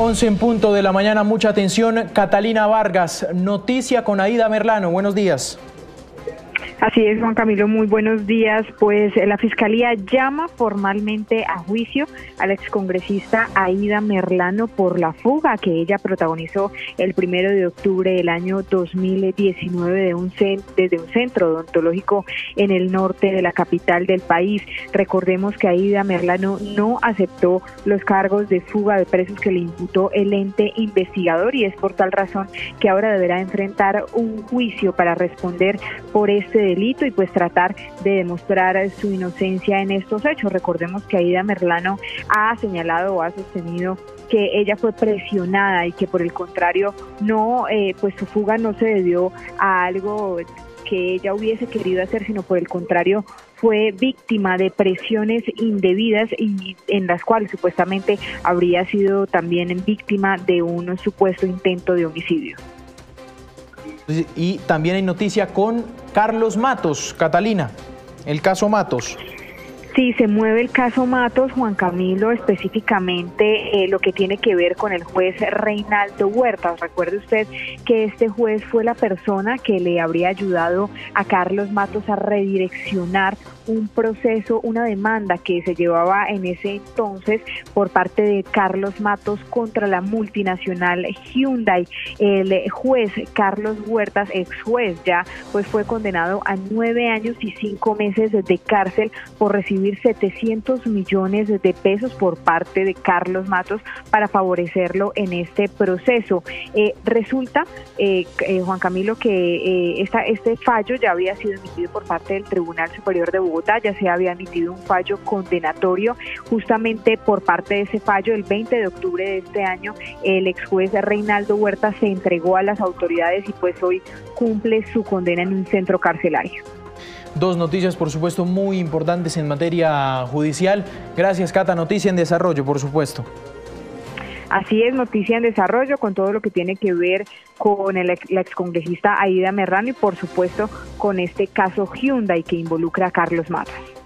11 en punto de la mañana, mucha atención. Catalina Vargas, noticia con Aida Merlano. Buenos días. Así es, Juan Camilo, muy buenos días. Pues eh, la Fiscalía llama formalmente a juicio al excongresista Aida Merlano por la fuga que ella protagonizó el primero de octubre del año 2019 de un desde un centro odontológico en el norte de la capital del país. Recordemos que Aida Merlano no aceptó los cargos de fuga de presos que le imputó el ente investigador y es por tal razón que ahora deberá enfrentar un juicio para responder por este delito y pues tratar de demostrar su inocencia en estos hechos. Recordemos que Aida Merlano ha señalado o ha sostenido que ella fue presionada y que por el contrario no, eh, pues su fuga no se debió a algo que ella hubiese querido hacer, sino por el contrario fue víctima de presiones indebidas y en las cuales supuestamente habría sido también víctima de un supuesto intento de homicidio. Y también hay noticia con Carlos Matos, Catalina, el caso Matos. Sí, se mueve el caso Matos, Juan Camilo, específicamente eh, lo que tiene que ver con el juez Reinaldo Huertas. Recuerde usted que este juez fue la persona que le habría ayudado a Carlos Matos a redireccionar un proceso, una demanda que se llevaba en ese entonces por parte de Carlos Matos contra la multinacional Hyundai. El juez Carlos Huertas, ex juez ya, pues fue condenado a nueve años y cinco meses de cárcel por recibir 700 millones de pesos por parte de Carlos Matos para favorecerlo en este proceso. Eh, resulta, eh, eh, Juan Camilo, que esta, este fallo ya había sido emitido por parte del Tribunal Superior de Bogotá ya se había emitido un fallo condenatorio justamente por parte de ese fallo el 20 de octubre de este año el ex juez Reinaldo Huerta se entregó a las autoridades y pues hoy cumple su condena en un centro carcelario. Dos noticias, por supuesto, muy importantes en materia judicial. Gracias, Cata. Noticia en desarrollo, por supuesto. Así es, noticia en desarrollo con todo lo que tiene que ver con el, la excongresista Aida Merrano y por supuesto con este caso Hyundai que involucra a Carlos Matas.